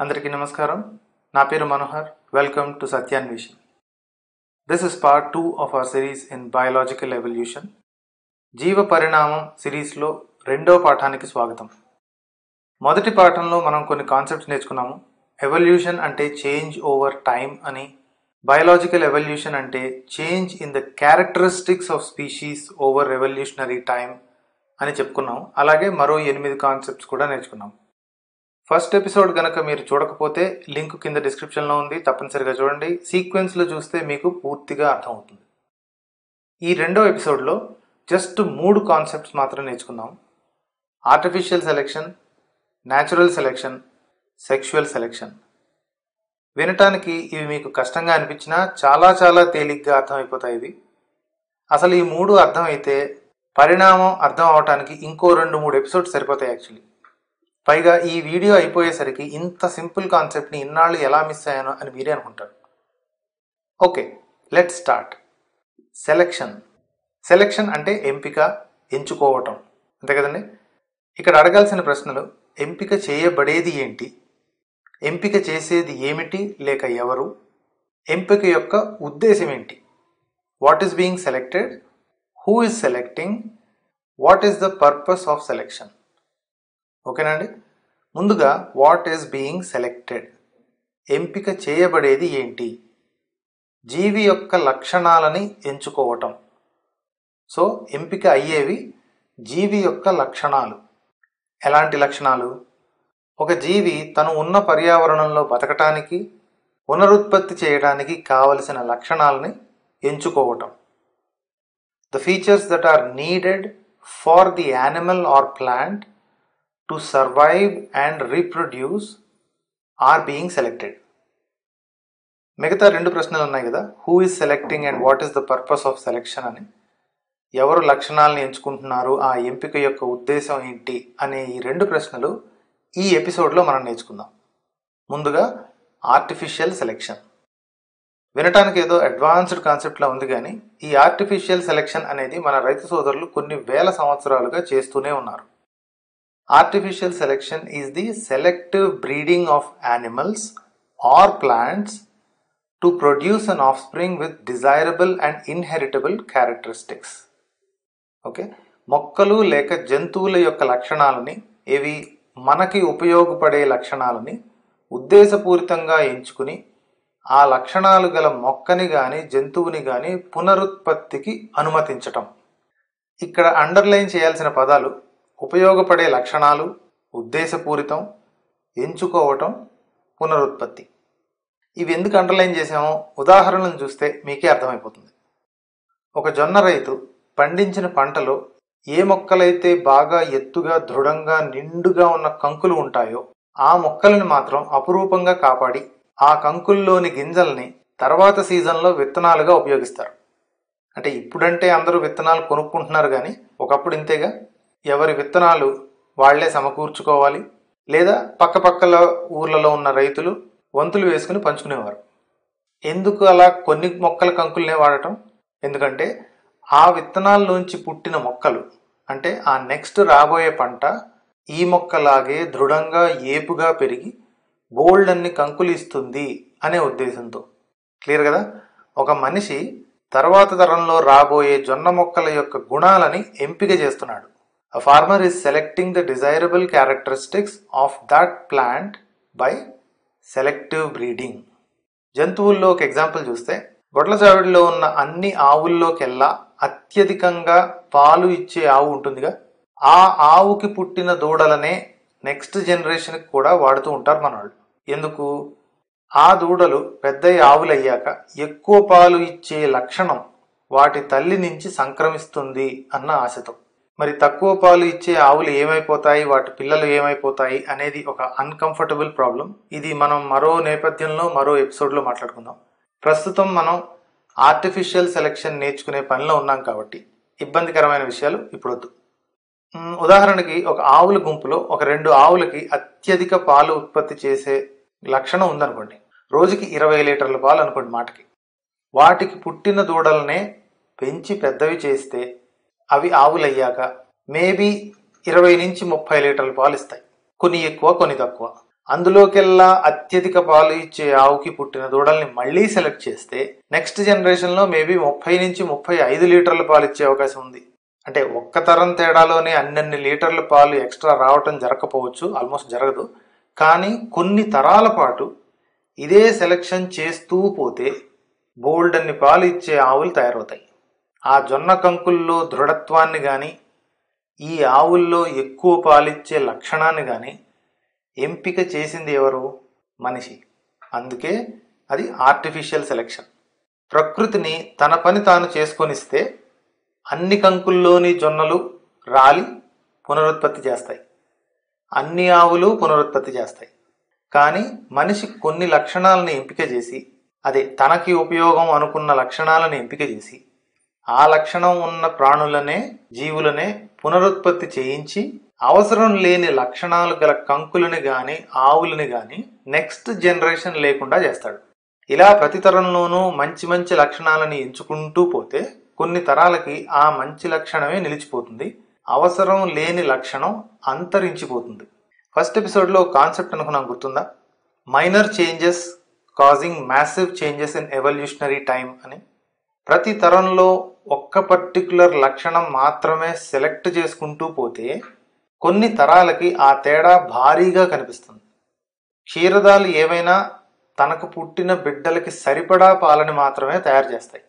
అందరికీ నమస్కారం. నా పేరు Manohar. Welcome to Satyanveshi this is part two of our series in biological evolution జీవ పరిణామం సిరీస్లో రెండో పాఠానికి స్వాగతం. మొదటి పాఠంలో మనం కొన్ని కాన్సెప్ట్స్ నేర్చుకున్నాము. ఎవల్యూషన్ అంటే చేంజ్ ఓవర్ టైం అని. బయాలజికల్ ఎవల్యూషన్ అంటే change in the characteristics of species over revolutionary time అని చెప్పుకున్నాం అలాగే మరో ఎనిమిది కాన్సెప్ట్స్ కూడా నేర్చుకున్నాం ఫస్ట్ ఎపిసోడ్ కనుక మీరు చూడకపోతే లింక్ కింద డిస్క్రిప్షన్లో ఉంది. తప్పనిసరిగా చూడండి. సీక్వెన్స్లో చూస్తే మీకు పూర్తిగా అర్థమవుతుంది. ఈ రెండో ఎపిసోడ్లో జస్ట్ మూడు కాన్సెప్ట్స్ మాత్రం నేర్చుకుందాం. Artificial selection natural selection sexual selection. వినటానికి ఇవి మీకు కష్టంగా అనిపించినా చాలా చాలా తేలిగ్గా అర్థమైపోతాయి ఇవి. అసలు ఈ మూడు అర్థమైతే పరిణామం అర్థం అవటానికి ఇంకో రెండు మూడు ఎపిసోడ్స్ సరిపోతాయి యాక్చువల్లీ. పైగా ఈ వీడియో అయిపోయేసరికి ఇంత సింపుల్ కాన్సెప్ట్ని ఇన్నాళ్ళు ఎలా మిస్ అయ్యానో అని మీరే అనుకుంటారు. Okay let start. Selection. Selection అంటే ఎంపిక ఎంచుకోవటం. అంతే కదండి? ఇక్కడ అడగాల్సిన ప్రశ్నలు ఎంపిక చేయబడేది ఏంటి? ఎంపిక చేసేది ఏమిటి లేక ఎవరు? ఎంపిక యొక్క ఉద్దేశం ఏంటి? What is being selected who is selecting what is the purpose of selection ఓకేనా అండి ముందుగా వాట్ ఈస్ బీయింగ్ సెలెక్టెడ్ ఎంపిక చేయబడేది ఏంటి? జీవి యొక్క లక్షణాలని ఎంచుకోవటం. సో ఎంపిక అయ్యేవి జీవి యొక్క లక్షణాలు. ఎలాంటి లక్షణాలు? ఒక జీవి తను ఉన్న పర్యావరణంలో బతకటానికి పునరుత్పత్తి చేయడానికి కావలసిన లక్షణాలని ఎంచుకోవటం. The features that are needed for the animal or plant to survive and reproduce are being selected మిగతా రెండు ప్రశ్నలు ఉన్నాయి కదా. Who is selecting and what is the purpose of selection అని. ఎవరు లక్షణాలను ఎంచుకుంటున్నారు? ఆ ఎంపిక యొక్క ఉద్దేశం ఏంటి? అనే ఈ రెండు ప్రశ్నలు ఈ ఎపిసోడ్లో మనం నేర్చుకుందాం. ముందుగా ఆర్టిఫిషియల్ సెలెక్షన్ వినటానికి ఏదో అడ్వాన్స్డ్ కాన్సెప్ట్లా ఉంది కానీ ఈ ఆర్టిఫిషియల్ సెలెక్షన్ అనేది మన రైతు సోదరులు కొన్ని వేల సంవత్సరాలుగా చేస్తూనే ఉన్నారు. Artificial selection is the selective breeding of animals or plants to produce an offspring with desirable and inheritable characteristics okay మొక్కలు లేక జంతువుల యొక్క లక్షణాలని ఇవి మనకి ఉపయోగపడే లక్షణాలని ఉద్దేశపూరితంగా ఎంచుకుని ఆ లక్షణాలు గల మొక్కని కానీ జంతువుని కానీ పునరుత్పత్తికి అనుమతించటం. ఇక్కడ అండర్లైన్ చేయాల్సిన పదాలు ఉపయోగపడే లక్షణాలు ఉద్దేశపూరితం ఎంచుకోవటం పునరుత్పత్తి. ఇవి ఎందుకు అండర్లైన్ చేసామో ఉదాహరణలను చూస్తే మీకే అర్థమైపోతుంది. ఒక జొన్న రైతు పండించిన పంటలో ఏ మొక్కలైతే బాగా ఎత్తుగా దృఢంగా నిండుగా ఉన్న కంకులు ఉంటాయో ఆ మొక్కలను మాత్రం అపురూపంగా కాపాడి ఆ కంకుల్లోని గింజల్ని తర్వాత సీజన్లో విత్తనాలుగా ఉపయోగిస్తారు. అంటే ఇప్పుడంటే అందరూ విత్తనాలు కొనుక్కుంటున్నారు కానీ ఒకప్పుడు ఇంతేగా? ఎవరి విత్తనాలు వాళ్ళే సమకూర్చుకోవాలి? లేదా పక్కపక్కల ఊర్లలో ఉన్న రైతులు వంతులు వేసుకుని పంచుకునేవారు. ఎందుకు అలా కొన్ని మొక్కల కంకులనే వాడటం? ఎందుకంటే ఆ విత్తనాల్లోంచి పుట్టిన మొక్కలు అంటే ఆ నెక్స్ట్ రాబోయే పంట ఈ మొక్కలాగే దృఢంగా ఏపుగా పెరిగి బోల్డ్ అన్ని కంకులు ఇస్తుంది అనే ఉద్దేశంతో. క్లియర్ కదా? ఒక మనిషి తర్వాత తరంలో రాబోయే జొన్న మొక్కల యొక్క గుణాలని ఎంపిక చేస్తున్నాడు. A farmer is selecting the desirable characteristics of that plant by selective breeding. జంతువుల్లో ఒక ఎగ్జాంపుల్ చూస్తే బొట్ల చావిడిలో ఉన్న అన్ని ఆవుల్లోకెల్లా అత్యధికంగా పాలు ఇచ్చే ఆవు ఉంటుందిగా. ఆ ఆవుకి పుట్టిన దూడలనే నెక్స్ట్ జనరేషన్కి కూడా వాడుతూ ఉంటారు మనవాళ్ళు. ఎందుకు? ఆ దూడలు పెద్ద ఆవులయ్యాక ఎక్కువ పాలు ఇచ్చే లక్షణం వాటి తల్లి నుంచి సంక్రమిస్తుంది అన్న ఆశతో. మరి తక్కువ పాలు ఇచ్చే ఆవులు ఏమైపోతాయి? వాటి పిల్లలు ఏమైపోతాయి? అనేది ఒక అన్కంఫర్టబుల్ ప్రాబ్లం ఇది మనం మరో నేపథ్యంలో మరో ఎపిసోడ్లో మాట్లాడుకుందాం. ప్రస్తుతం మనం ఆర్టిఫిషియల్ సెలెక్షన్ నేర్చుకునే పనిలో ఉన్నాం కాబట్టి ఇబ్బందికరమైన విషయాలు ఇప్పుడొద్దు ఉదాహరణకి ఒక ఆవుల గుంపులో ఒక రెండు ఆవులకి అత్యధిక పాలు ఉత్పత్తి చేసే లక్షణం ఉందనుకోండి. రోజుకి ఇరవై లీటర్ల పాలు అనుకోండి మాటకి. వాటికి పుట్టిన దూడలనే పెంచి పెద్దవి చేస్తే అవి ఆవులయ్యాక మేబీ ఇరవై నుంచి ముప్పై లీటర్ల పాలు ఇస్తాయి. కొన్ని ఎక్కువ కొన్ని తక్కువ. అందులోకెల్లా అత్యధిక పాలు ఇచ్చే ఆవుకి పుట్టిన దూడల్ని మళ్ళీ సెలెక్ట్ చేస్తే నెక్స్ట్ జనరేషన్లో మేబీ ముప్పై నుంచి ముప్పై ఐదు లీటర్ల పాలు ఇచ్చే అవకాశం ఉంది. అంటే ఒక్క తరం తేడాలోనే అన్నన్ని లీటర్ల పాలు ఎక్స్ట్రా రావటం జరగకపోవచ్చు ఆల్మోస్ట్ జరగదు. కానీ కొన్ని తరాల పాటు ఇదే సెలెక్షన్ చేస్తూ పోతే బోల్డ్ అన్ని పాలు ఇచ్చే ఆవులు తయారవుతాయి. ఆ జొన్న కంకుల్లో దృఢత్వాన్ని కానీ ఈ ఆవుల్లో ఎక్కువ పాలిచ్చే లక్షణాన్ని కానీ ఎంపిక చేసింది ఎవరు? మనిషి. అందుకే అది ఆర్టిఫిషియల్ సెలెక్షన్ ప్రకృతిని తన పని తాను చేసుకొనిస్తే అన్ని కంకుల్లోని జొన్నలు రాలి పునరుత్పత్తి చేస్తాయి. అన్ని ఆవులు పునరుత్పత్తి చేస్తాయి. కానీ మనిషి కొన్ని లక్షణాలను ఎంపిక చేసి అదే తనకి ఉపయోగం అనుకున్న లక్షణాలను ఎంపిక చేసి ఆ లక్షణం ఉన్న ప్రాణులనే జీవులనే పునరుత్పత్తి చేయించి అవసరం లేని లక్షణాలు గల కంకులని గాని ఆవులని గాని నెక్స్ట్ జనరేషన్ లేకుండా చేస్తాడు. ఇలా ప్రతి తరంలోనూ మంచి మంచి లక్షణాలని ఎంచుకుంటూ పోతే కొన్ని తరాలకి ఆ మంచి లక్షణమే నిలిచిపోతుంది. అవసరం లేని లక్షణం అంతరించిపోతుంది. ఫస్ట్ ఎపిసోడ్లో కాన్సెప్ట్ అనుకున్నాం గుర్తుందా? Minor changes causing massive changes in evolutionary time అని. ప్రతి తరంలో ఒక్క పర్టికులర్ లక్షణం మాత్రమే సెలెక్ట్ చేసుకుంటూ పోతే కొన్ని తరాలకి ఆ తేడా భారీగా కనిపిస్తుంది. క్షీరదాలు ఏవైనా తనకు పుట్టిన బిడ్డలకి సరిపడా పాలని మాత్రమే తయారు చేస్తాయి.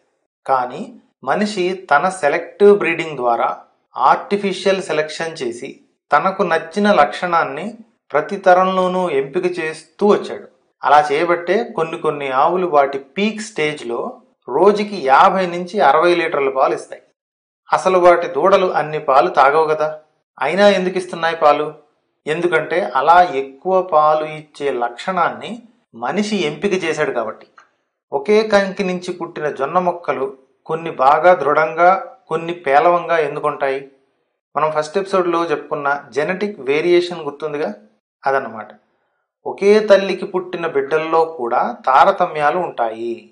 కానీ మనిషి తన సెలెక్టివ్ బ్రీడింగ్ ద్వారా ఆర్టిఫిషియల్ సెలెక్షన్ చేసి తనకు నచ్చిన లక్షణాన్ని ప్రతి తరంలోనూ ఎంపిక చేస్తూ వచ్చాడు. అలా చేయబట్టే కొన్ని కొన్ని ఆవులు వాటి పీక్ స్టేజ్లో రోజుకి యాభై నుంచి అరవై లీటర్ల పాలు ఇస్తాయి. అసలు వాటి దూడలు అన్ని పాలు తాగవు కదా? అయినా ఎందుకు ఇస్తున్నాయి పాలు? ఎందుకంటే అలా ఎక్కువ పాలు ఇచ్చే లక్షణాన్ని మనిషి ఎంపిక చేశాడు కాబట్టి. ఒకే కంకి నుంచి పుట్టిన జొన్న మొక్కలు కొన్ని బాగా దృఢంగా కొన్ని పేలవంగా ఎందుకుంటాయి? మనం ఫస్ట్ ఎపిసోడ్లో చెప్పుకున్న జెనెటిక్ వేరియేషన్ గుర్తుందిగా? అదన్నమాట. ఒకే తల్లికి పుట్టిన బిడ్డల్లో కూడా తారతమ్యాలు ఉంటాయి.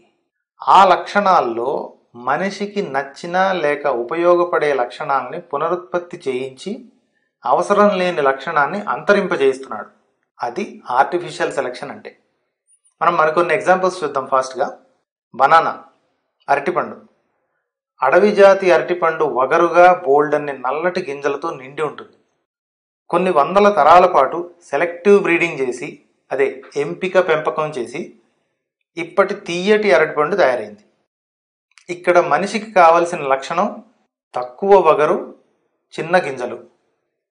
ఆ లక్షణాల్లో మనిషికి నచ్చిన లేక ఉపయోగపడే లక్షణాలని పునరుత్పత్తి చేయించి అవసరం లేని లక్షణాన్ని అంతరింపజేస్తున్నాడు అది ఆర్టిఫిషియల్ సెలక్షన్ అంటే. మనం మరికొన్ని ఎగ్జాంపుల్స్ చూద్దాం ఫాస్ట్గా బనానా అరటిపండు. అడవి జాతి అరటిపండు వగరుగా బోల్డ్ నల్లటి గింజలతో నిండి ఉంటుంది. కొన్ని వందల తరాల పాటు సెలెక్టివ్ బ్రీడింగ్ చేసి అదే ఎంపిక పెంపకం చేసి ఇప్పటి తీయటి అరటిపండు తయారైంది. ఇక్కడ మనిషికి కావలసిన లక్షణం తక్కువ వగరు చిన్న గింజలు.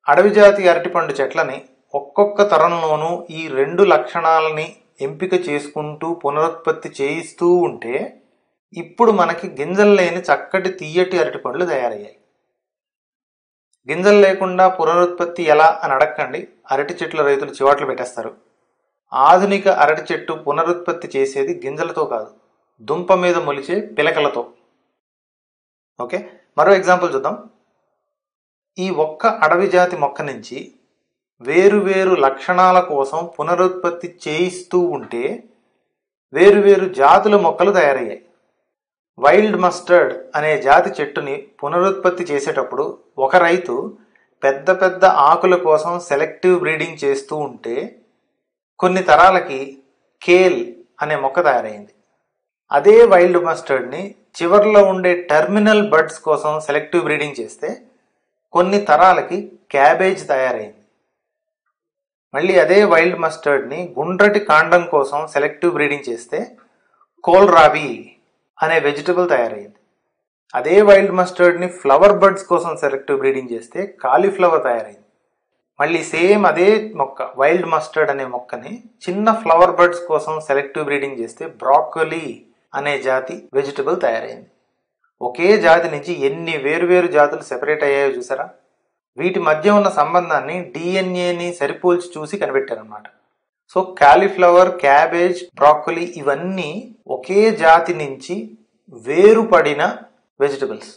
అడవి జాతి అరటిపండు చెట్లని ఒక్కొక్క తరంలోనూ ఈ రెండు లక్షణాలని ఎంపిక చేసుకుంటూ పునరుత్పత్తి చేయిస్తూ ఉంటే ఇప్పుడు మనకి గింజలు లేని చక్కటి తీయటి అరటిపండ్లు తయారయ్యాయి. గింజలు లేకుండా పునరుత్పత్తి ఎలా అని అడగండి అరటి చెట్ల రైతులు చివాట్లు పెట్టేస్తారు. ఆధునిక అరటి చెట్టు పునరుత్పత్తి చేసేది గింజలతో కాదు దుంప మీద మొలిచే పిలకలతో. ఓకే? మరో ఎగ్జాంపుల్ చూద్దాం. ఈ ఒక్క అడవి జాతి మొక్క నుంచి వేరువేరు లక్షణాల కోసం పునరుత్పత్తి చేయిస్తూ ఉంటే వేరువేరు జాతుల మొక్కలు తయారయ్యాయి. వైల్డ్ మస్టర్డ్ అనే జాతి చెట్టుని పునరుత్పత్తి చేసేటప్పుడు ఒక రైతు పెద్ద పెద్ద ఆకుల కోసం సెలెక్టివ్ బ్రీడింగ్ చేస్తూ ఉంటే కొన్ని తరాలకి కేల్ అనే మొక్క తయారైంది. అదే వైల్డ్ మస్టర్డ్ని చివర్లో ఉండే టెర్మినల్ బర్డ్స్ కోసం సెలెక్టివ్ బ్రీడింగ్ చేస్తే కొన్ని తరాలకి క్యాబేజ్ తయారైంది. మళ్ళీ అదే వైల్డ్ మస్టర్డ్ని గుండ్రటి కాండం కోసం సెలెక్టివ్ బ్రీడింగ్ చేస్తే కోల్ రాబీ అనే వెజిటబుల్ తయారైంది. అదే వైల్డ్ మస్టర్డ్ని ఫ్లవర్ బర్డ్స్ కోసం సెలెక్టివ్ బ్రీడింగ్ చేస్తే కాలీఫ్లవర్ తయారైంది. మళ్ళీ సేమ్ అదే మొక్క వైల్డ్ మస్టర్డ్ అనే మొక్కని చిన్న ఫ్లవర్ బర్డ్స్ కోసం సెలెక్టివ్ బ్రీడింగ్ చేస్తే బ్రాకోలీ అనే జాతి వెజిటబుల్ తయారైంది. ఒకే జాతి నుంచి ఎన్ని వేరువేరు జాతులు సెపరేట్ అయ్యాయో చూసారా? వీటి మధ్య ఉన్న సంబంధాన్ని డిఎన్ఏని సరిపోల్చి చూసి కనిపెట్టారనమాట సో కాలీఫ్లవర్ క్యాబేజ్ బ్రాకోలీ ఇవన్నీ ఒకే జాతి నుంచి వేరుపడిన వెజిటబుల్స్.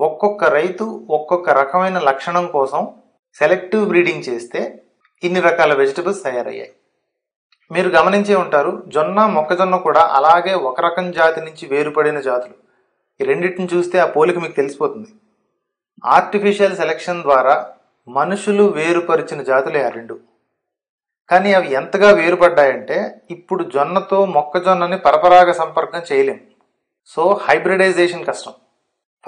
ఒక్కొక్క రైతు ఒక్కొక్క రకమైన లక్షణం కోసం సెలెక్టివ్ బ్రీడింగ్ చేస్తే ఇన్ని రకాల వెజిటబుల్స్ తయారయ్యాయి. మీరు గమనించే ఉంటారు జొన్న మొక్కజొన్న కూడా అలాగే ఒక రకం జాతి నుంచి వేరుపడిన జాతులు. ఈ రెండింటిని చూస్తే ఆ పోలిక మీకు తెలిసిపోతుంది. ఆర్టిఫిషియల్ సెలెక్షన్ ద్వారా మనుషులు వేరుపరిచిన జాతులే ఆ రెండు. కానీ అవి ఎంతగా వేరుపడ్డాయంటే ఇప్పుడు జొన్నతో మొక్కజొన్నని పరపరాగ సంపర్కం చేయలేం. సో హైబ్రిడైజేషన్ కష్టం.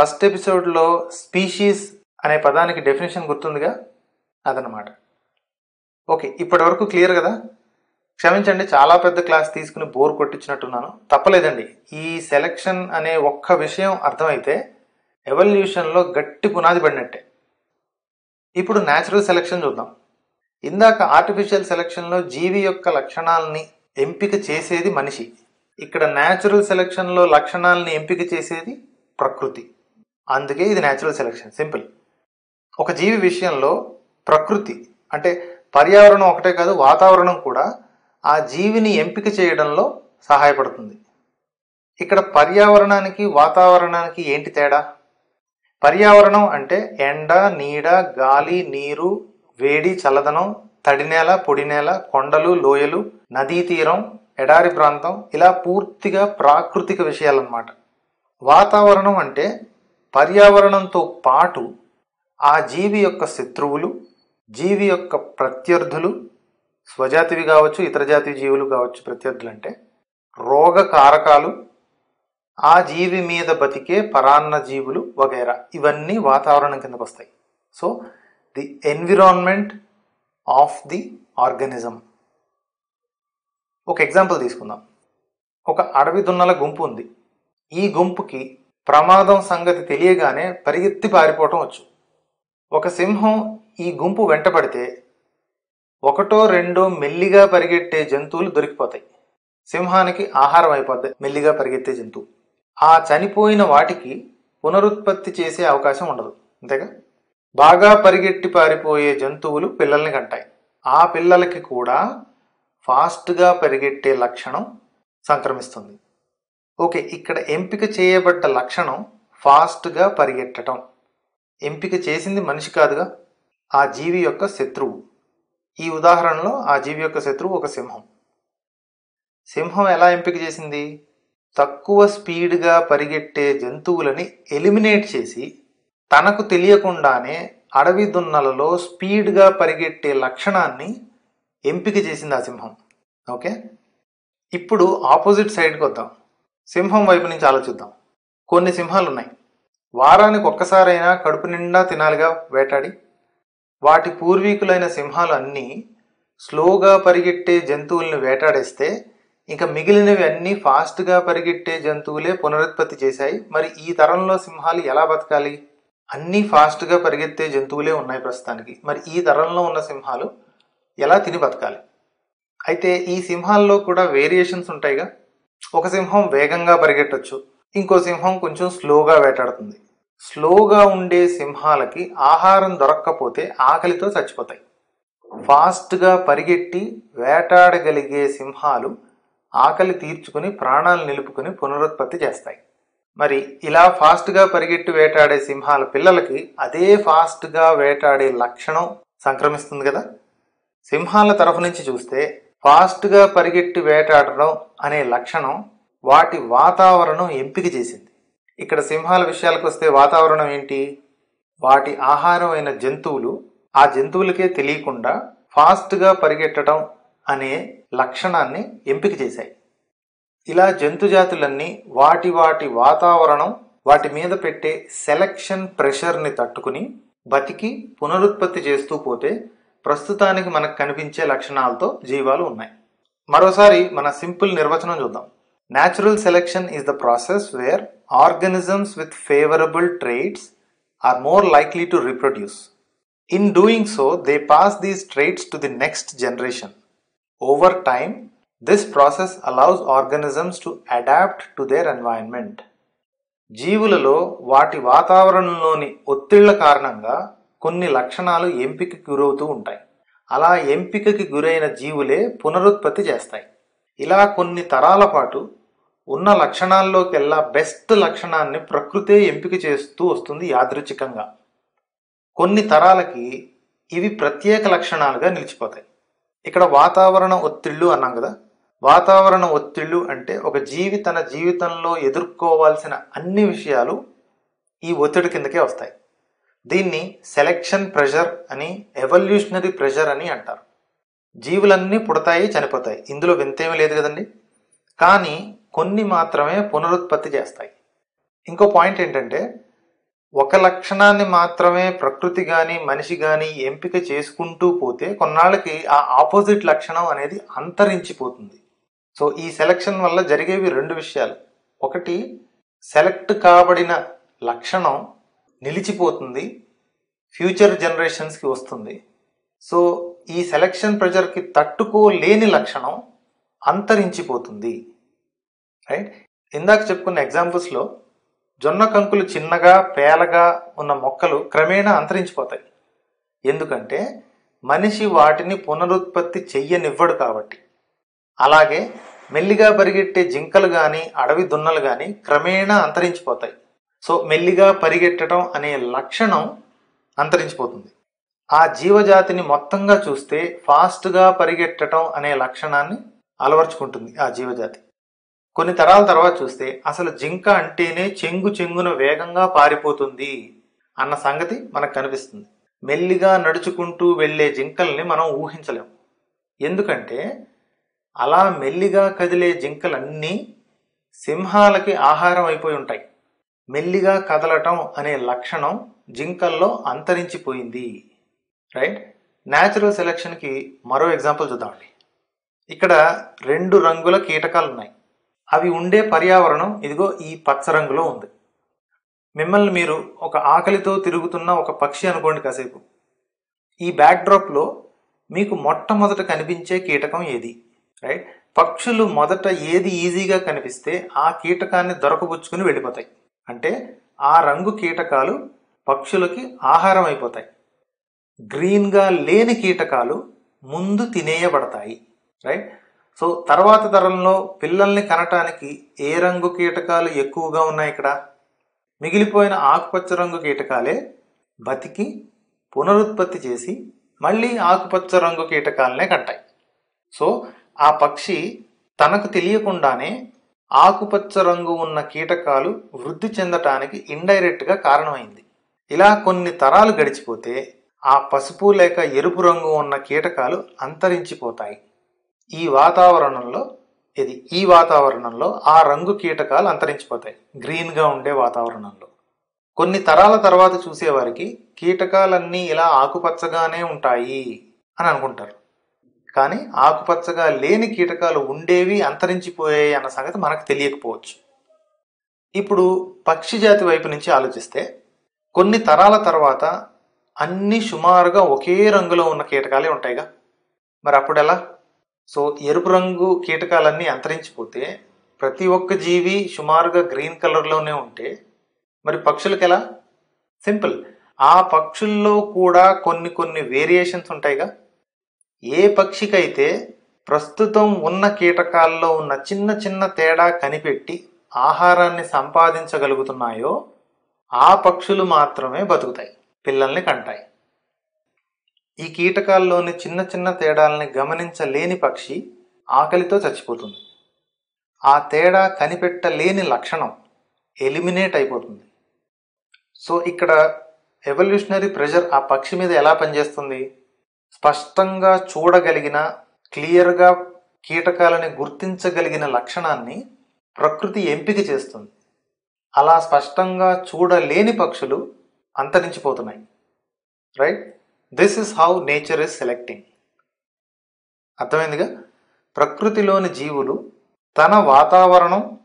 ఫస్ట్ ఎపిసోడ్లో స్పీషీస్ అనే పదానికి డెఫినేషన్ గుర్తుందిగా? అదనమాట. ఓకే ఇప్పటి వరకు క్లియర్ కదా? క్షమించండి చాలా పెద్ద క్లాస్ తీసుకుని బోర్ కొట్టించినట్టున్నాను. తప్పలేదండి. ఈ సెలక్షన్ అనే ఒక్క విషయం అర్థమైతే ఎవల్యూషన్లో గట్టి పునాది పడినట్టే. ఇప్పుడు న్యాచురల్ సెలెక్షన్ చూద్దాం. ఇందాక ఆర్టిఫిషియల్ సెలక్షన్లో జీవి యొక్క లక్షణాలని ఎంపిక చేసేది మనిషి. ఇక్కడ న్యాచురల్ సెలెక్షన్లో లక్షణాలని ఎంపిక చేసేది ప్రకృతి. అందుకే ఇది న్యాచురల్ సెలెక్షన్. సింపుల్. ఒక జీవి విషయంలో ప్రకృతి. అంటే పర్యావరణం ఒకటే కాదు వాతావరణం కూడా ఆ జీవిని ఎంపిక చేయడంలో సహాయపడుతుంది. ఇక్కడ పర్యావరణానికి వాతావరణానికి ఏంటి తేడా? పర్యావరణం అంటే ఎండ నీడ గాలి నీరు వేడి చల్లదనం తడినేల పొడినేల కొండలు లోయలు నదీ తీరం ఎడారి ప్రాంతం ఇలా పూర్తిగా ప్రాకృతిక విషయాలన్నమాట. వాతావరణం అంటే పర్యావరణంతో పాటు ఆ జీవి యొక్క శత్రువులు జీవి యొక్క ప్రత్యర్థులు స్వజాతివి కావచ్చు ఇతర జాతి జీవులు కావచ్చు ప్రత్యర్థులు అంటే రోగ కారకాలు ఆ జీవి మీద బతికే పరాన్న జీవులు వగైరా. ఇవన్నీ వాతావరణం కిందకు వస్తాయి. So the environment of the organism. ఒక ఎగ్జాంపుల్ తీసుకుందాం. ఒక అడవి దున్నల గుంపు ఉంది. ఈ గుంపుకి ప్రమాదం సంగతి తెలియగానే పరిగెత్తి పారిపోవటం వచ్చు. ఒక సింహం ఈ గుంపు వెంటపడితే ఒకటో రెండో మెల్లిగా పరిగెట్టే జంతువులు దొరికిపోతాయి. సింహానికి ఆహారం అయిపోద్ది మెల్లిగా పరిగెత్తే జంతువు. ఆ చనిపోయిన వాటికి పునరుత్పత్తి చేసే అవకాశం ఉండదు అంతేగా? బాగా పరిగెట్టి పారిపోయే జంతువులు పిల్లల్ని కంటాయి. ఆ పిల్లలకి కూడా ఫాస్ట్గా పరిగెట్టే లక్షణం సంక్రమిస్తుంది. ఓకే ఇక్కడ ఎంపిక చేయబడ్డ లక్షణం ఫాస్ట్గా పరిగెట్టడం ఎంపిక చేసింది మనిషి కాదుగా? ఆ జీవి యొక్క శత్రువు. ఈ ఉదాహరణలో ఆ జీవి యొక్క శత్రువు ఒక సింహం. సింహం ఎలా ఎంపిక చేసింది? తక్కువ స్పీడ్గా పరిగెట్టే జంతువులని ఎలిమినేట్ చేసి తనకు తెలియకుండానే అడవి దున్నలలో స్పీడ్గా పరిగెట్టే లక్షణాన్ని ఎంపిక చేసింది ఆ సింహం. ఓకే? ఇప్పుడు ఆపోజిట్ సైడ్కి వద్దాం. సింహం వైపు నుంచి ఆలోచిద్దాం. కొన్ని సింహాలు ఉన్నాయి వారానికి ఒక్కసారైనా కడుపు నిండా తినాలిగా వేటాడి. వాటి పూర్వీకులైన సింహాలు అన్నీ స్లోగా పరిగెట్టే జంతువుల్ని వేటాడేస్తే ఇంకా మిగిలినవి అన్నీ ఫాస్ట్గా పరిగెట్టే జంతువులే పునరుత్పత్తి చేశాయి. మరి ఈ తరంలో సింహాలు ఎలా బతకాలి? అన్నీ ఫాస్ట్గా పరిగెత్తే జంతువులే ఉన్నాయి ప్రస్తుతానికి. మరి ఈ తరంలో ఉన్న సింహాలు ఎలా తిని బతకాలి? అయితే ఈ సింహాల్లో కూడా వేరియేషన్స్ ఉంటాయిగా. ఒక సింహం వేగంగా పరిగెట్టచ్చు. ఇంకో సింహం కొంచెం స్లోగా వేటాడుతుంది. స్లోగా ఉండే సింహాలకి ఆహారం దొరక్కపోతే ఆకలితో చచ్చిపోతాయి. ఫాస్ట్గా పరిగెట్టి వేటాడగలిగే సింహాలు ఆకలి తీర్చుకుని ప్రాణాలు నిలుపుకుని పునరుత్పత్తి చేస్తాయి. మరి ఇలా ఫాస్ట్గా పరిగెట్టి వేటాడే సింహాల పిల్లలకి అదే ఫాస్ట్గా వేటాడే లక్షణం సంక్రమిస్తుంది కదా? సింహాల తరఫు నుంచి చూస్తే ఫాస్ట్గా పరిగెట్టి వేటాడడం అనే లక్షణం వాటి వాతావరణం ఎంపిక చేసింది. ఇక్కడ సింహాల విషయాలకు వస్తే వాతావరణం ఏంటి? వాటి ఆహారం అయిన జంతువులు ఆ జంతువులకే తెలియకుండా ఫాస్ట్గా పరిగెట్టడం అనే లక్షణాన్ని ఎంపిక చేశాయి. ఇలా జంతు జాతులన్నీ వాటి వాటి వాతావరణం వాటి మీద పెట్టే సెలక్షన్ ప్రెషర్ని తట్టుకుని బతికి పునరుత్పత్తి చేస్తూ పోతే ప్రస్తుతానికి మనకు కనిపించే లక్షణాలతో జీవాలు ఉన్నాయి. మరోసారి మన సింపుల్ నిర్వచనం చూద్దాం. Natural selection is the process where organisms with favourable traits are more likely to reproduce. In doing so they pass these traits to the next generation. Over time this process allows organisms to adapt to their environment జీవులలో వాటి వాతావరణంలోని ఒత్తిళ్ళ కారణంగా కొన్ని లక్షణాలు ఎంపికకి గురవుతూ ఉంటాయి. అలా ఎంపికకి గురైన జీవులే పునరుత్పత్తి చేస్తాయి. ఇలా కొన్ని తరాల పాటు ఉన్న లక్షణాల్లోకెల్లా బెస్ట్ లక్షణాన్ని ప్రకృతే ఎంపిక చేస్తూ వస్తుంది యాదృచ్ఛికంగా. కొన్ని తరాలకి ఇవి ప్రత్యేక లక్షణాలుగా నిలిచిపోతాయి. ఇక్కడ వాతావరణ ఒత్తిళ్ళు అన్నాం కదా. వాతావరణ ఒత్తిళ్ళు అంటే ఒక జీవి తన జీవితంలో ఎదుర్కోవాల్సిన అన్ని విషయాలు ఈ ఒత్తిడి కిందకే వస్తాయి. దీన్ని సెలెక్షన్ ప్రెషర్ అని ఎవల్యూషనరీ ప్రెషర్ అని అంటారు. జీవులన్నీ పుడతాయి చనిపోతాయి. ఇందులో వింతేమీ లేదు కదండి. కానీ కొన్ని మాత్రమే పునరుత్పత్తి చేస్తాయి. ఇంకో పాయింట్ ఏంటంటే ఒక లక్షణాన్ని మాత్రమే ప్రకృతి కానీ మనిషి కానీ ఎంపిక చేసుకుంటూ పోతే కొన్నాళ్ళకి ఆ ఆపోజిట్ లక్షణం అనేది అంతరించిపోతుంది. సో ఈ సెలక్షన్ వల్ల జరిగేవి రెండు విషయాలు. ఒకటి సెలెక్ట్ కాబడిన లక్షణం నిలిచిపోతుంది ఫ్యూచర్ జనరేషన్స్కి వస్తుంది. సో ఈ సెలక్షన్ ప్రెజర్కి తట్టుకోలేని లక్షణం అంతరించిపోతుంది. రైట్ ఇందాక చెప్పుకున్న ఎగ్జాంపుల్స్లో జొన్న కంకులు చిన్నగా పేలగా ఉన్న మొక్కలు క్రమేణా అంతరించిపోతాయి. ఎందుకంటే మనిషి వాటిని పునరుత్పత్తి చెయ్యనివ్వడు కాబట్టి. అలాగే మెల్లిగా పరిగెట్టే జింకలు కానీ అడవి దున్నలు కానీ క్రమేణా అంతరించిపోతాయి. సో మెల్లిగా పరిగెట్టడం అనే లక్షణం అంతరించిపోతుంది. ఆ జీవజాతిని మొత్తంగా చూస్తే ఫాస్ట్గా పరిగెట్టడం అనే లక్షణాన్ని అలవర్చుకుంటుంది ఆ జీవజాతి. కొన్ని తరాల తర్వాత చూస్తే అసలు జింక అంటేనే చెంగు చెంగున వేగంగా పారిపోతుంది అన్న సంగతి మనకు కనిపిస్తుంది. మెల్లిగా నడుచుకుంటూ వెళ్ళే జింకల్ని మనం ఊహించలేం. ఎందుకంటే అలా మెల్లిగా కదిలే జింకలన్నీ సింహాలకి ఆహారం అయిపోయి ఉంటాయి. మెల్లిగా కదలటం అనే లక్షణం జింకల్లో అంతరించిపోయింది. రైట్? న్యాచురల్ సెలక్షన్కి మరో ఎగ్జాంపుల్ చూద్దామండి. ఇక్కడ రెండు రంగుల కీటకాలు ఉన్నాయి అవి ఉండే పర్యావరణం ఇదిగో ఈ పచ్చ రంగులో ఉంది. మిమ్మల్ని మీరు ఒక ఆకలితో తిరుగుతున్న ఒక పక్షి అనుకోండి కాసేపు. ఈ బ్యాక్డ్రాప్లో మీకు మొట్టమొదట కనిపించే కీటకం ఏది? రైట్? పక్షులు మొదట ఏది ఈజీగా కనిపిస్తే ఆ కీటకాన్ని దొరకబుచ్చుకుని వెళ్ళిపోతాయి. అంటే ఆ రంగు కీటకాలు పక్షులకి ఆహారం అయిపోతాయి. గ్రీన్గా లేని కీటకాలు ముందు తినేయబడతాయి. రైట్? సో తర్వాత తరంలో పిల్లల్ని కనటానికి ఏ రంగు కీటకాలు ఎక్కువగా ఉన్నాయి ఇక్కడ? మిగిలిపోయిన ఆకుపచ్చ రంగు కీటకాలే బతికి పునరుత్పత్తి చేసి మళ్ళీ ఆకుపచ్చ రంగు కీటకాలనే కంటాయి సో ఆ పక్షి తనకు తెలియకుండానే ఆకుపచ్చ రంగు ఉన్న కీటకాలు వృద్ధి చెందటానికి ఇండైరెక్ట్గా కారణమైంది. ఇలా కొన్ని తరాలు గడిచిపోతే ఆ పసుపు లేక ఎరుపు రంగు ఉన్న కీటకాలు అంతరించిపోతాయి. ఈ వాతావరణంలో ఇది ఈ వాతావరణంలో ఆ రంగు కీటకాలు అంతరించిపోతాయి. గ్రీన్గా ఉండే వాతావరణంలో. కొన్ని తరాల తర్వాత చూసేవారికి కీటకాలన్నీ ఇలా ఆకుపచ్చగానే ఉంటాయి అని అనుకుంటారు. కానీ ఆకుపచ్చగా లేని కీటకాలు ఉండేవి అంతరించిపోయాయి అన్న సంగతి మనకు తెలియకపోవచ్చు. ఇప్పుడు పక్షి జాతి వైపు నుంచి ఆలోచిస్తే కొన్ని తరాల తర్వాత అన్ని సుమారుగా ఒకే రంగులో ఉన్న కీటకాలే ఉంటాయిగా. మరి అప్పుడు ఎలా సో ఎరుపు రంగు కీటకాలన్నీ అంతరించిపోతే ప్రతి ఒక్క జీవి సుమారుగా గ్రీన్ కలర్లోనే ఉంటే మరి పక్షులకి ఎలా? సింపుల్. ఆ పక్షుల్లో కూడా కొన్ని కొన్ని వేరియేషన్స్ ఉంటాయిగా. ఏ పక్షికైతే ప్రస్తుతం ఉన్న కీటకాల్లో ఉన్న చిన్న చిన్న తేడా కనిపెట్టి ఆహారాన్ని సంపాదించగలుగుతున్నాయో ఆ పక్షులు మాత్రమే బతుకుతాయి పిల్లల్ని కంటాయి. ఈ కీటకాల్లోని చిన్న చిన్న తేడాలని గమనించలేని పక్షి ఆకలితో చచ్చిపోతుంది. ఆ తేడా కనిపెట్టలేని లక్షణం ఎలిమినేట్ అయిపోతుంది. సో ఇక్కడ ఎవల్యూషనరీ ప్రెషర్ ఆ పక్షి మీద ఎలా పనిచేస్తుంది? స్పష్టంగా చూడగలిగిన క్లియర్గా కీటకాలని గుర్తించగలిగిన లక్షణాన్ని ప్రకృతి ఎంపిక చేస్తుంది. అలా స్పష్టంగా చూడలేని పక్షులు అంతరించిపోతున్నాయి. Right? This is how nature is selecting అర్థమైందిగా? ప్రకృతిలోని జీవులు తన వాతావరణం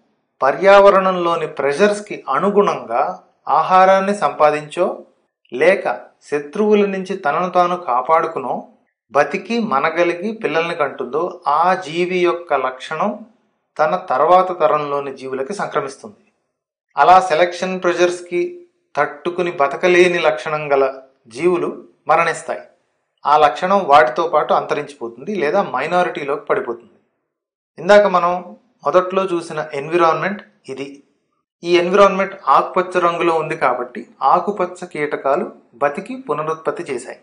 పర్యావరణంలోని ప్రెషర్స్కి అనుగుణంగా ఆహారాన్ని సంపాదించో లేక శత్రువుల నుంచి తనను తాను కాపాడుకునో బతికి మనగలిగి పిల్లల్ని కంటుందో ఆ జీవి యొక్క లక్షణం తన తర్వాత తరంలోని జీవులకి సంక్రమిస్తుంది. అలా సెలక్షన్ ప్రెషర్స్కి తట్టుకుని బతకలేని లక్షణం గల జీవులు మరణిస్తాయి. ఆ లక్షణం వాటితో పాటు అంతరించిపోతుంది లేదా మైనారిటీలోకి పడిపోతుంది. ఇందాక మనం మొదట్లో చూసిన ఎన్విరాన్మెంట్ ఇది. ఈ ఎన్విరాన్మెంట్ ఆకుపచ్చ రంగులో ఉంది కాబట్టి ఆకుపచ్చ కీటకాలు బతికి పునరుత్పత్తి చేశాయి.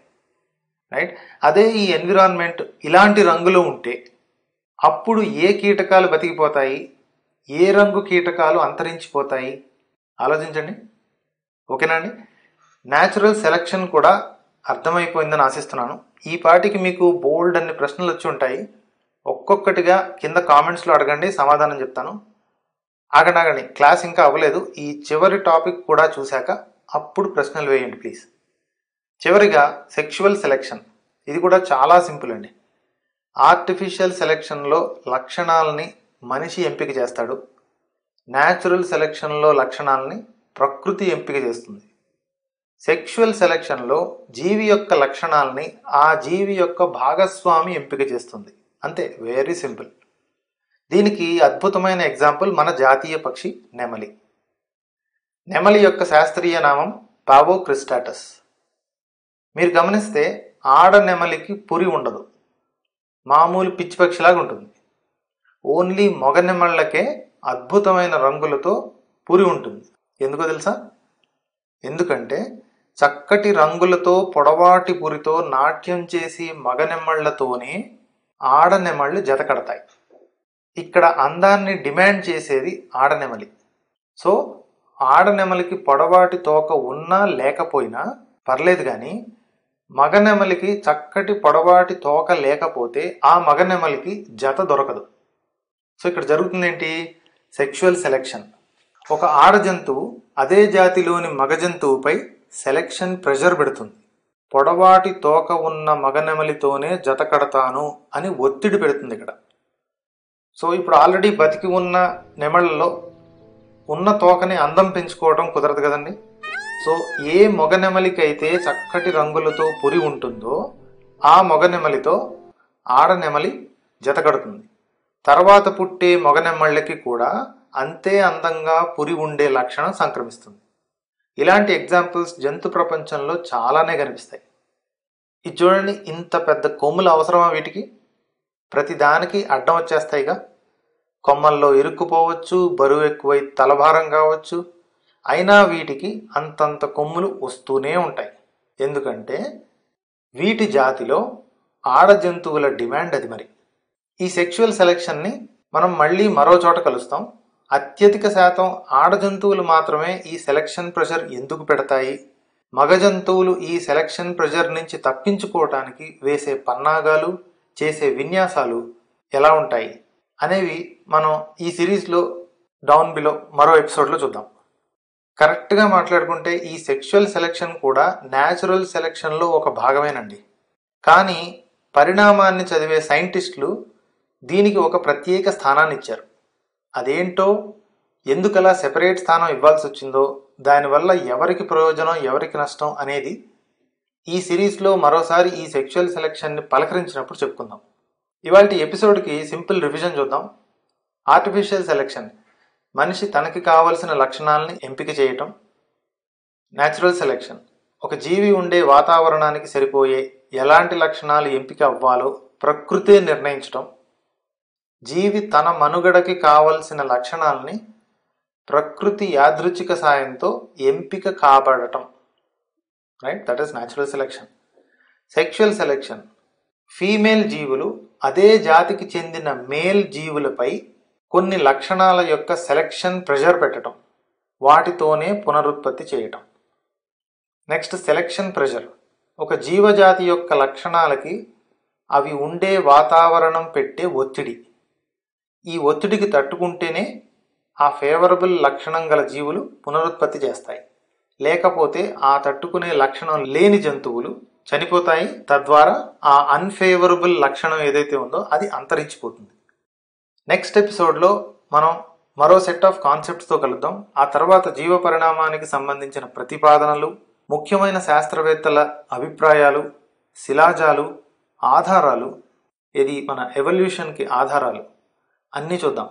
రైట్ అదే ఈ ఎన్విరాన్మెంట్ ఇలాంటి రంగులో ఉంటే అప్పుడు ఏ కీటకాలు బతికిపోతాయి? ఏ రంగు కీటకాలు అంతరించిపోతాయి? ఆలోచించండి. ఓకేనా అండి? న్యాచురల్ సెలక్షన్ కూడా అర్థమైపోయిందని ఆశిస్తున్నాను. ఈ పాటికి మీకు బోల్డ్ అన్ని ప్రశ్నలు వచ్చి ఉంటాయి. ఒక్కొక్కటిగా కింద కామెంట్స్లో అడగండి సమాధానం చెప్తాను. ఆగండి క్లాస్ ఇంకా అవ్వలేదు. ఈ చివరి టాపిక్ కూడా చూశాక అప్పుడు ప్రశ్నలు వేయండి ప్లీజ్ చివరిగా సెక్షువల్ సెలెక్షన్ ఇది కూడా చాలా సింపుల్ అండి. ఆర్టిఫిషియల్ సెలెక్షన్లో లక్షణాలని మనిషి ఎంపిక చేస్తాడు. న్యాచురల్ సెలెక్షన్లో లక్షణాలని ప్రకృతి ఎంపిక చేస్తుంది. సెక్షువల్ సెలెక్షన్లో జీవి యొక్క లక్షణాలని ఆ జీవి యొక్క భాగస్వామి ఎంపిక చేస్తుంది. అంతే వెరీ సింపుల్ దీనికి అద్భుతమైన ఎగ్జాంపుల్ మన జాతీయ పక్షి నెమలి. నెమలి యొక్క శాస్త్రీయ నామం పావో క్రిస్టాటస్ మీరు గమనిస్తే ఆడ నెమలికి పురి ఉండదు. మామూలు పిచ్చి పక్షిలాగా ఉంటుంది. ఓన్లీ మొగ నెమళ్ళకే అద్భుతమైన రంగులతో పురి ఉంటుంది. ఎందుకో తెలుసా? ఎందుకంటే చక్కటి రంగులతో పొడవాటి పురితో నాట్యం చేసి మగనెమ్మళ్ళతోనే ఆడనెమళ్ళు జతకడతాయి. ఇక్కడ అందాన్ని డిమాండ్ చేసేది ఆడనెమలి. సో ఆడనెమలికి పొడవాటి తోక ఉన్నా లేకపోయినా పర్లేదు కానీ మగనెమలికి చక్కటి పొడవాటి తోక లేకపోతే ఆ మగనెమలికి జత దొరకదు. సో ఇక్కడ జరుగుతుంది ఏంటి సెక్షువల్ సెలెక్షన్. ఒక ఆడ జంతువు అదే జాతిలోని మగ జంతువుపై సెలెక్షన్ ప్రెషర్ పెడుతుంది. పొడవాటి తోక ఉన్న మగనెమలితోనే జత కడతాను అని ఒత్తిడి పెడుతుంది ఇక్కడ. సో ఇప్పుడు ఆల్రెడీ బతికి ఉన్న నెమళ్ళలో ఉన్న తోకని అందం పెంచుకోవడం కుదరదు కదండి. సో ఏ మొగ నెమలికైతే చక్కటి రంగులతో పురి ఉంటుందో ఆ మొగ నెమలితో ఆడ నెమలి జత కడుతుంది. తర్వాత పుట్టే మొగ నెమళ్ళకి కూడా అంతే అందంగా పురి ఉండే లక్షణం సంక్రమిస్తుంది. ఇలాంటి ఎగ్జాంపుల్స్ జంతు ప్రపంచంలో చాలానే కనిపిస్తాయి. ఇది చూడండి ఇంత పెద్ద కొమ్ములు అవసరమా వీటికి? ప్రతి దానికి అడ్డం వచ్చేస్తాయిగా. కొమ్మల్లో ఇరుక్కుపోవచ్చు బరువు ఎక్కువై తలభారం కావచ్చు. అయినా వీటికి అంతంత కొమ్ములు వస్తూనే ఉంటాయి. ఎందుకంటే వీటి జాతిలో ఆడ జంతువుల డిమాండ్ అది మరి. ఈ సెక్షువల్ సెలెక్షన్ని మనం మళ్ళీ మరో చోట కలుస్తాం. అత్యధిక శాతం ఆడ జంతువులు మాత్రమే ఈ సెలక్షన్ ప్రెషర్ ఎందుకు పెడతాయి? మగ జంతువులు ఈ సెలక్షన్ ప్రెషర్ నుంచి తప్పించుకోవటానికి వేసే పన్నాగాలు చేసే విన్యాసాలు ఎలా ఉంటాయి? అనేవి మనం ఈ సిరీస్లో డౌన్ బిలో మరో ఎపిసోడ్లో చూద్దాం. కరెక్ట్గా మాట్లాడుకుంటే ఈ సెక్షువల్ సెలెక్షన్ కూడా న్యాచురల్ సెలెక్షన్లో ఒక భాగమేనండి. కానీ పరిణామాన్ని చదివే సైంటిస్టులు దీనికి ఒక ప్రత్యేక స్థానాన్ని ఇచ్చారు. అదేంటో ఎందుకలా సెపరేట్ స్థానం ఇవ్వాల్సి వచ్చిందో దానివల్ల ఎవరికి ప్రయోజనం ఎవరికి నష్టం అనేది ఈ సిరీస్లో మరోసారి ఈ సెక్షువల్ సెలెక్షన్ని పలకరించినప్పుడు చెప్పుకుందాం. ఇవాళ ఎపిసోడ్కి సింపుల్ రివిజన్ చూద్దాం. ఆర్టిఫిషియల్ సెలెక్షన్ మనిషి తనకి కావలసిన లక్షణాలని ఎంపిక చేయటం. న్యాచురల్ సెలెక్షన్ ఒక జీవి ఉండే వాతావరణానికి సరిపోయే ఎలాంటి లక్షణాలు ఎంపిక అవ్వాలో ప్రకృతే నిర్ణయించటం. జీవి తన మనుగడకి కావలసిన లక్షణాలని ప్రకృతి యాదృచ్ఛిక సాయంతో ఎంపిక కాబడటం. Right that is natural selection sexual selection female జీవులు అదే జాతికి చెందిన మేల్ జీవులపై కొన్ని లక్షణాల యొక్క సెలెక్షన్ ప్రెషర్ పెట్టడం వాటితోనే పునరుత్పత్తి చేయటం. నెక్స్ట్ సెలెక్షన్ ప్రెషర్ ఒక జీవజాతి యొక్క లక్షణాలకి అవి ఉండే వాతావరణం పెట్టే ఒత్తిడి. ఈ ఒత్తిడికి తట్టుకుంటేనే ఆ ఫేవరబుల్ లక్షణం గల జీవులు పునరుత్పత్తి చేస్తాయి. లేకపోతే ఆ తట్టుకునే లక్షణం లేని జంతువులు చనిపోతాయి. తద్వారా ఆ అన్ఫేవరబుల్ లక్షణం ఏదైతే ఉందో అది అంతరించిపోతుంది. నెక్స్ట్ ఎపిసోడ్లో మనం మరో సెట్ ఆఫ్ కాన్సెప్ట్స్తో కలుద్దాం. ఆ తర్వాత జీవ పరిణామానికి సంబంధించిన ప్రతిపాదనలు ముఖ్యమైన శాస్త్రవేత్తల అభిప్రాయాలు శిలాజాలు ఆధారాలు ఇది మన ఎవల్యూషన్కి ఆధారాలు. అన్నీ చూద్దాం.